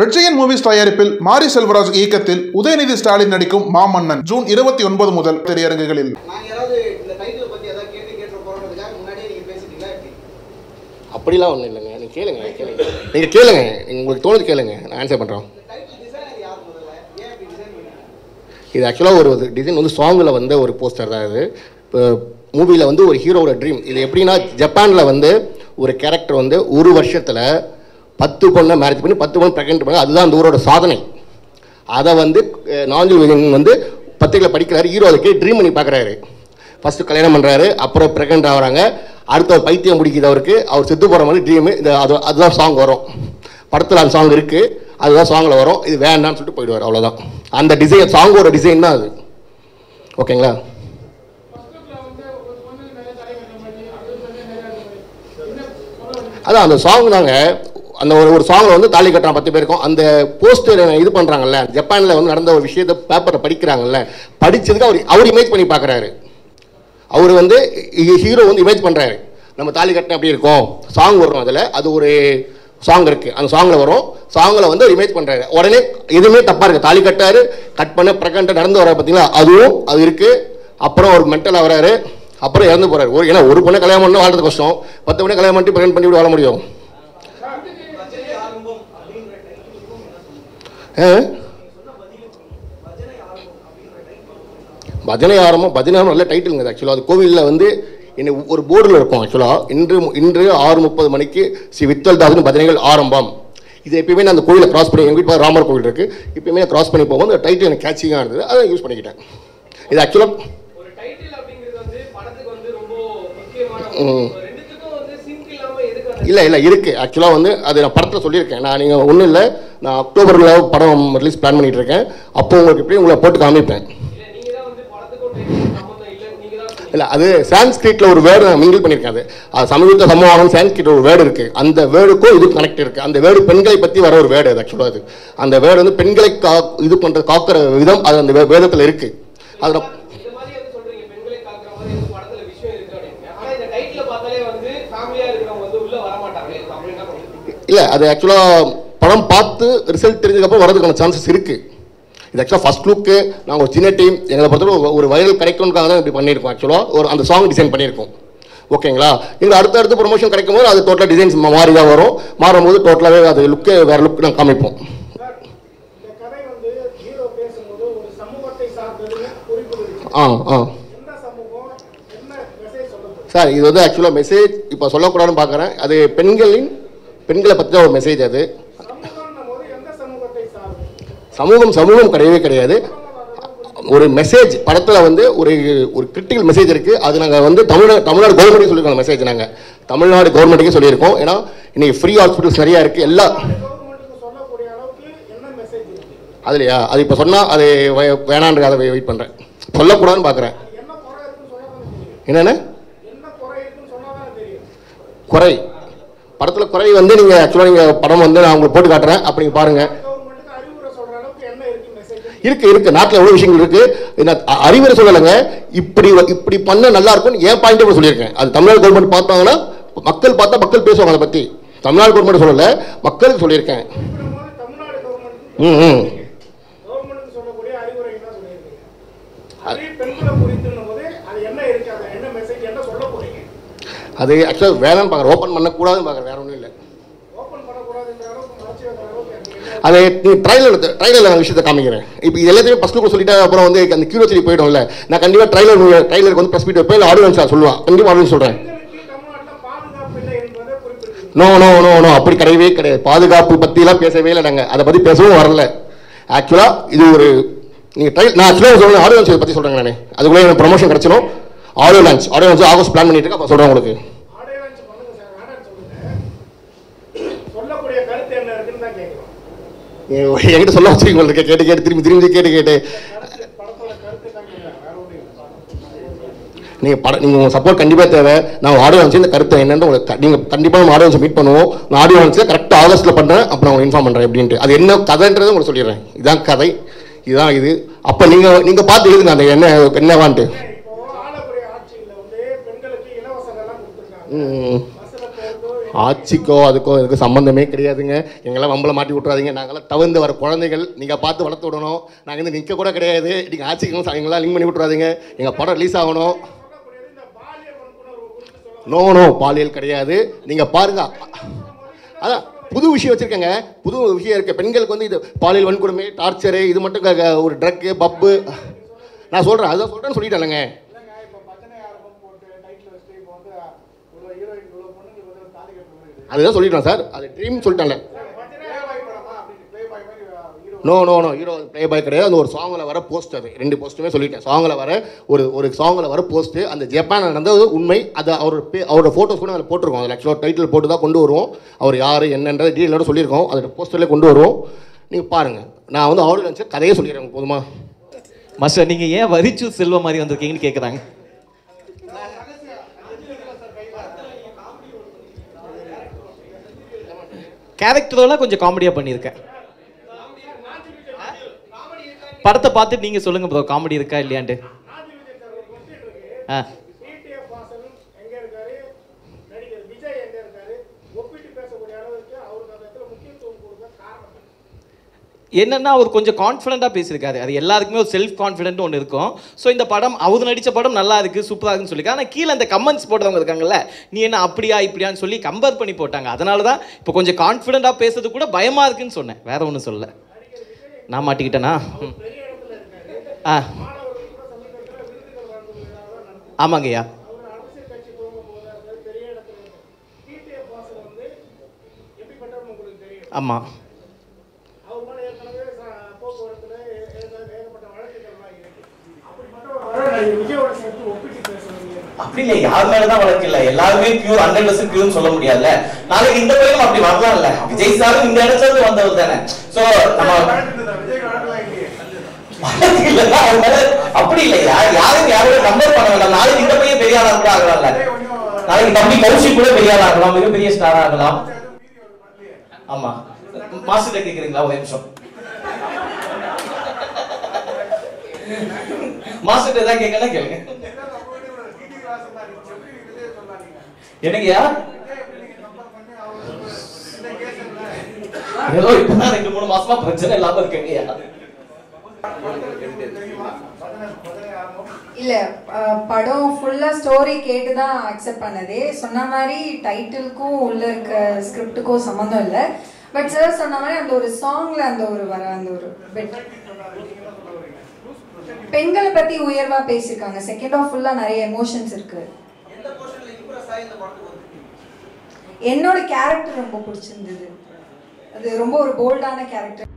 ரெட்ஜையன் movies தயாரிப்பில் மாரி செல்வராஜ் இயக்கத்தில் உதயநிதி ஸ்டாலின் நடிக்கும் மாமன்னன் ஜூன் இருபத்தி ஒன்பது முதல் திரையரங்குகளில். அப்படிலாம் ஒன்றும் இல்லைங்க. நீங்கள் கேளுங்க கேளுங்க. நீங்கள் கேளுங்க. நீங்க உங்களுக்கு தோணுது கேளுங்க. நான் ஆன்சர் பண்ணுறோம் இந்த டைட்டில் டிசைனர் யார் முதல்ல? ஏன் இப்படி டிசைன் பண்ணீங்க? இது ஆக்சுவலாக ஒரு டிசைன் வந்து சாங்கில் வந்த ஒரு போஸ்டர் தான் இது. இப்போ மூவியில் வந்து ஒரு ஹீரோவோட ட்ரீம் இது எப்படின்னா ஜப்பானில் வந்து ஒரு கேரக்டர் வந்து ஒரு வருஷத்தில் பத்து பொண்ணை மேரேஜ் பண்ணி பத்து பொண்ணு ப்ரெக்னென்ட் பண்ணி அதுதான் அந்த ஊரோட சாதனை. அதை வந்து நாஞ்சல் விஜயன் வந்து பத்திரிகையில் படிக்கிறாரு ஹீரோ அதுக்கு ட்ரீம் பண்ணி பார்க்குறாரு. ஃபஸ்ட்டு கல்யாணம் பண்ணுறாரு அப்புறம் ப்ரெக்னென்ட் ஆகுறாங்க. அடுத்த ஒரு பைத்தியம் பிடிக்குது அவருக்கு. அவர் செத்து போகிற மாதிரி ட்ரீமு இந்த அது அதுதான் சாங் வரும். படத்தில் அந்த சாங் இருக்குது அதுதான் சாங்கில் வரும். இது வேண்டாம்னு சொல்லிட்டு போயிடுவார் அவ்வளோதான் அந்த டிசைன் சாங்கோட டிசைன் தான் அது. ஓகேங்களா? அதான் அந்த சாங் தாங்க அந்த ஒரு ஒரு சாங்கில் வந்து தாலி கட்டுறான் பத்து பேருக்கும். அந்த போஸ்டர் இது பண்ணுறாங்கல்ல ஜப்பானில் வந்து நடந்த ஒரு விஷயத்தை பேப்பரை படிக்கிறாங்கல்ல படித்ததுக்கு அவர் அவர் இமேஜ் பண்ணி பார்க்குறாரு அவர் வந்து ஹீரோ வந்து இமேஜ் பண்ணுறாரு நம்ம தாலி கட்டின அப்படி இருக்கும்? சாங் வரும் அதில் அது ஒரு சாங் இருக்குது அந்த சாங்கில் வரும். சாங்கில் வந்து இமேஜ் பண்ணுறாரு உடனே எதுவுமே தப்பாக இருக்குது தாலி கட்டாரு கட் பண்ண பிரகண்ட நடந்து வர பார்த்தீங்களா அதுவும் அது இருக்குது அப்புறம் ஒரு மென்டலாக வராரு அப்புறம் இறந்து போகிறாரு ஒரு ஏன்னா ஒரு பொண்ணை கல்யாணம் பண்ணால் வாழ்றது கஷ்டம். பத்து பொண்ணை கல்யாணம் பண்ணி பிரகண்ட் பண்ணி வாழ முடியும்? பஜனை ஆரம்பம் பஜனை நல்ல டைட்டிலுங்க அது ஆக்சுவலாக அது கோவிலில் வந்து என்ன ஒரு போர்டில் இருக்கும் ஆக்சுவலாக இன்று இன்று ஆறு முப்பது மணிக்கு ஸ்ரீ வித்தல் தாசன் பஜனைகள் ஆரம்பம். இது எப்பயுமே நான் அந்த கோவிலை கிராஸ் பண்ணி எங்கள் வீட்டில் ராமர் கோவில் இருக்குது எப்பயுமே கிராஸ் பண்ணி போகும்போது அந்த டைட்டில் எனக்கு கேட்சிங்காக இருந்தது. அதை யூஸ் பண்ணிக்கிட்டேன். இது ஆக்சுவலாக இல்லை இல்லை இருக்குது ஆக்சுவலாக வந்து அது நான் படத்தில் சொல்லியிருக்கேன். நான் நீங்கள் ஒன்றும் இல்லை. நான் அக்டோபரில் படம் ரிலீஸ் பிளான் பண்ணிட்டு இருக்கேன் அப்போ உங்களுக்கு எப்படி உங்களை போட்டு காமிப்பேன். இல்லை அது சான்ஸ்கிரிட்டில் ஒரு வேர்டு நான் மிங்கிள் பண்ணியிருக்கேன் அது. அது சமீபத்த சம்பவம் சான்ஸ்கிரிட் ஒரு வேர்டு இருக்குது அந்த வேர்டுக்கும் இது கனெக்ட் இருக்குது அந்த வேர்டு பெண்களை பற்றி வர ஒரு வேர்டு அது ஆக்சுவலாக அது. அந்த வேர்டு வந்து பெண்களை கா இது பண்ணுற காக்கிற விதம் அது அந்த வேதத்தில் இருக்குது அதில் இல்லை அது ஆக்சுவலாக படம் பார்த்து ரிசல்ட் தெரிஞ்சதுக்கப்புறம் வரதுக்கான சான்சஸ் இருக்குது இது ஆக்சுவலாக ஃபஸ்ட் லுக்கு நாங்கள் ஒரு சின்ன டீம் எங்களை பொறுத்தவரை ஒரு- வைரல் கிடைக்கணுக்காக தான் இப்படி பண்ணியிருக்கோம் ஆக்சுவலாக ஒரு அந்த சாங் டிசைன் பண்ணியிருக்கோம். ஓகேங்களா எங்களுக்கு அடுத்த அடுத்த ப்ரொமோஷன் கிடைக்கும் போது அது டோட்டலாக டிசைன்ஸ் மாறி தான் வரும். மாறும்போது டோட்டலாகவே அது லுக்கு வேறு லுக் நாங்கள் காமிப்போம். ஆ ஆ. சார் இது வந்து ஆக்சுவலாக மெசேஜ் இப்போ சொல்லக்கூடாதுன்னு பார்க்குறேன் அது பெண்களின் பெண்களை பற்றி ஒரு மெசேஜ் அது. சமூகம் சமூகம் கிடையவே கிடையாது. ஒரு மெசேஜ் படத்தில் வந்து ஒரு ஒரு கிரிட்டிக்கல் மெசேஜ் இருக்குது அது நாங்கள் வந்து தமிழ்நாடு தமிழ்நாடு கவர்மெண்ட்டுக்கு சொல்லியிருக்கோம் மெசேஜ் நாங்கள் தமிழ்நாடு கவர்மெண்ட்டுக்கே சொல்லியிருக்கோம். ஏன்னா இன்றைக்கி ஃப்ரீ ஹாஸ்பிட்டல்ஸ் நிறையா இருக்குது எல்லா அதுலையா? அது இப்போ சொன்னால் அது வேணான்ற அதை வெயிட் பண்ணுறேன் சொல்லக்கூடாதுன்னு பார்க்குறேன் குறை என்னென்ன? குறை. படத்தில் குறை வந்து நீங்கள் ஆக்சுவலாக நீங்கள் படம் வந்து நான் உங்களுக்கு போட்டு காட்டுறேன். அப்படி பாருங்கள் கவர்மெண்ட்டுக்கு அறிவுரை சொல்ற அளவுக்கு என்ன இருக்கு இருக்கு. நாட்டில் எவ்வளோ விஷயங்கள் இருக்கு? அறிவுரை சொல்லலைங்க. இப்படி இப்படி பண்ண நல்லா இருக்கும்னு என் பாயிண்ட் சொல்லியிருக்கேன். அது தமிழ்நாடு கவர்மெண்ட் பார்த்தாங்கன்னா மக்கள் பார்த்தா மக்கள் பேசுவாங்க அதை பற்றி தமிழ்நாடு கவர்மெண்ட் சொல்லலை மக்களுக்கு சொல்லியிருக்கேன். ம் ம். அதே ஆக்சுவலாக வேணாம்னு பார்க்குறேன். ஓப்பன் பண்ணக்கூடாதுன்னு பார்க்குறேன். வேற ஒன்றும் இல்லை. அது அதை நீ ட்ரைலர் ட்ரையலில் நான் விஷயத்தை காமிக்கிறேன். இப்போ இது எல்லாத்தையுமே ஃபஸ்ட்டு கூட சொல்லிட்டு அப்புறம் வந்து அந்த கியூரியாசிட்டி போயிடும்ல. நான் கண்டிப்பாக ட்ரைலர் ட்ரைலருக்கு வந்து ப்ரெஸ் மீட் வைப்பேன் ஆடியன்ஸ் நான் சொல்லுவேன் கண்டிப்பாக ஆடியன்ஸ் சொல்கிறேன் நோ நோ நோ நோ அப்படி கிடையவே கிடையாது. பாதுகாப்பு பற்றிலாம் பேசவே இல்லை நாங்கள் அதை பற்றி பேசவும் வரல. ஆக்சுவலாக இது ஒரு நீங்கள் ட்ரை நான் ஆக்சுவலாக சொல்கிறேன் ஆடியோ லான்ச் பற்றி சொல்கிறேங்க நான். அதுக்குள்ளே எனக்கு ப்ரொமோஷன் கிடச்சிடும் audio launch audio launch August plan பண்ணிட்டு இருக்கேன் அப்போ சொல்கிறேன் உங்களுக்கு. சொல்லக்கூடிய கருத்து என்ன இருக்குன்னு தான் கேட்குறோம் என்கிட்ட சொல்ல வச்சுருக்கீங்க உங்களுக்கு கேட்டு கேட்டு திரும்பி திரும்பி கேட்டு கேட்டு. நீங்கள் படம் நீங்கள் உங்கள் சப்போர்ட் கண்டிப்பாக தேவை. நான் ஆடியோ லான்ச் இந்த கருத்து என்னன்னு உங்களுக்கு நீங்கள் கண்டிப்பாக நம்ம ஆடியோ லான்ச் மீட் பண்ணுவோம். நான் ஆடியோ லான்ச்சில் கரெக்டாக ஆகஸ்ட்டில் பண்ணுறேன் அப்புறம் உங்களுக்கு இன்ஃபார்ம் பண்ணுறேன் எப்படின்ட்டு அது என்ன கதைன்றதை உங்களுக்கு சொல்லிடுறேன். இதான் கதை. இதுதான் இது. அப்போ நீங்கள் நீங்கள் பார்த்து எழுதுங்க. அந்த என்ன என்னவான்ட்டு. ம். ஆட்சிக்கோ அதுக்கோ இதுக்கு சம்மந்தமே கிடையாதுங்க. எங்கெல்லாம் வம்பளை மாட்டி விட்றாதீங்க நாங்களாம் தவிர்ந்து வர குழந்தைகள். நீங்கள் பார்த்து வளர்த்து விடணும். நாங்கள் வந்து நிற்க கூட கிடையாது. நீங்கள் ஆட்சிக்கு எங்களாம் லிங்க் பண்ணி விட்றாதீங்க எங்கள் படம் ரிலீஸ் ஆகணும். நோ நோ பாலியல் கிடையாது. நீங்கள் பாருங்க. அதான் புது விஷயம் வச்சுருக்கேங்க. புது விஷயம் இருக்குது பெண்களுக்கு வந்து இது பாலியல் வன்கொடுமை டார்ச்சரு இது மட்டும் ஒரு ட்ரக்கு பப்பு. நான் சொல்கிறேன் அதான் சொல்கிறேன்னு சொல்லிட்டேன்லங்க இல்லைங்க இப்போ பச்சனை ஆரம்பம் போட்டு டைட்டில் வச்சுட்டு இப்போ வந்து இவ்வளோ ஹீரோயின் இவ்வளோ பொண்ணுங்களுக்கு வந்து தாலி கட்டுற மாதிரி அதுதான் சொல்லிட்டேன் சார். அது ட்ரீம் சொல்லிட்டேன்ல no no no hero playboy கிடையாது. அந்த ஒரு சாங்கில் வர போஸ்ட் அது. ரெண்டு போஸ்ட்டுமே சொல்லிட்டேன். சாங்கில் வர ஒரு ஒரு சாங்கில் வர போஸ்ட்டு அந்த ஜப்பான் நடந்தது உண்மை. அது அவர் பே அவரோட ஃபோட்டோஸ் கூட அதில் போட்டிருக்கோம். அதில் ஆக்சுவலாக டைட்டில் போட்டு தான் கொண்டு வருவோம். அவர் யார் என்னன்றதை டீட்டெயிலோட சொல்லியிருக்கோம். அதோட போஸ்டர்லேயே கொண்டு வருவோம். நீங்கள் பாருங்கள் நான் வந்து ஆடியோ நினச்சி கதையே சொல்லிடுறேன் போதுமா? மாஸ்டர் நீங்கள் ஏன் வரிச்சு செல்வ மாதிரி வந்திருக்கீங்கன்னு கேட்குறாங்க கேரக்டரெல்லாம் கொஞ்சம் காமெடியாக பண்ணியிருக்கேன். படத்தை பார்த்துட்டு நீங்கள் சொல்லுங்கள் ப்ரோ காமெடி இருக்கா இல்லையான்ட்டு. ஆ. என்னென்னா அவர் கொஞ்சம் கான்ஃபிடென்ட்டாக பேசியிருக்காரு. அது எல்லாருக்குமே ஒரு செல்ஃப் கான்ஃபிடென்ட் ஒன்று இருக்கும். ஸோ இந்த படம் அவர் நடித்த படம் நல்லா இருக்குது சூப்பராக இருக்குன்னு சொல்லியிருக்காங்க ஆனால் கீழே அந்த கமெண்ட்ஸ் போட்டவங்க இருக்காங்கல்ல நீ என்ன அப்படியா இப்படியான்னு சொல்லி கம்பேர் பண்ணி போட்டாங்க. அதனால தான் இப்போ கொஞ்சம் கான்ஃபிடென்ட்டாக பேசுறது கூட பயமாக இருக்குன்னு சொன்னேன். வேற ஒன்றும் சொல்லலை. நான் மாட்டிக்கிட்டேனா? ம். ஆ. ஆமாங்கய்யா ஆமாம் அரசியல் கட்சி துவங்க போகிறாரு பெரிய இடத்துல இருக்கு டிடிஎஃப் வாசன் வந்து எப்படிப்பட்டவர்னு உங்களுக்கு தெரியும் ஆமாம் அவர் மேல ஏற்கனவே ச- போக்குவரத்துல ஏ- ஏக- ஏகப்பட்ட வழக்குகள்லாம் இருக்கு அப்படிப்பட்ட ஒரு வழக்கு விஜயோட சேர்த்து ஒப்பிட்டு பேசுறது அப்படி இல்லை யார் மேலதான் வழக்கு இல்ல? எல்லாருமே பியூர் ஹண்ட்ரட் பர்சன்ட் பியூர் சொல்ல முடியாதுல்ல? நாளைக்கு இந்த பையனும் அப்படி வரலாம் இல்ல? விஜய் சாரும் இந்த இடத்துல இருந்து வந்தவர் தானே. சோ நம்ம அப்படி இல்லையா யாரும் யாரோட கம்பேர் பண்ண வேண்டாம். நாளைக்கு இந்த பையன் பெரிய ஆளா கூட ஆகலாம்ல நாளைக்கு தம்பி கௌஷிக் கூட பெரிய ஆளா ஆகலாம். மிகப்பெரிய ஸ்டார் ஆகலாம். ஆமா. மாஸ்டர் கேக்குறீங்களா? ஒரு நிமிஷம். மாஸ்டர் ஏதாவது கேட்கலாம் கேளுங்க. என்னங்கய்யா? ஏதோ இப்பதான் ரெண்டு மூணு மாசமா பிரச்சனை இல்லாம இருக்கங்கய்யா. இல்ல படம் ஃபுல்லா ஸ்டோரி கேட்டு தான் அக்செப்ட் பண்ணதே. சொன்ன மாதிரி டைட்டிலுக்கும் உள்ள இருக்க ஸ்கிரிப்டுக்கும் சம்மந்தம் இல்ல. பட் சார் சொன்ன மாதிரி அந்த ஒரு சாங்ல அந்த ஒரு வர அந்த ஒரு பெட் பெண்களை பத்தி உயர்வா பேசியிருக்காங்க செகண்ட் ஆஃப் ஃபுல்லா நிறைய எமோஷன்ஸ் இருக்கு. என்னோட கேரக்டர் ரொம்ப பிடிச்சிருந்தது. அது ரொம்ப ஒரு போல்டான கேரக்டர்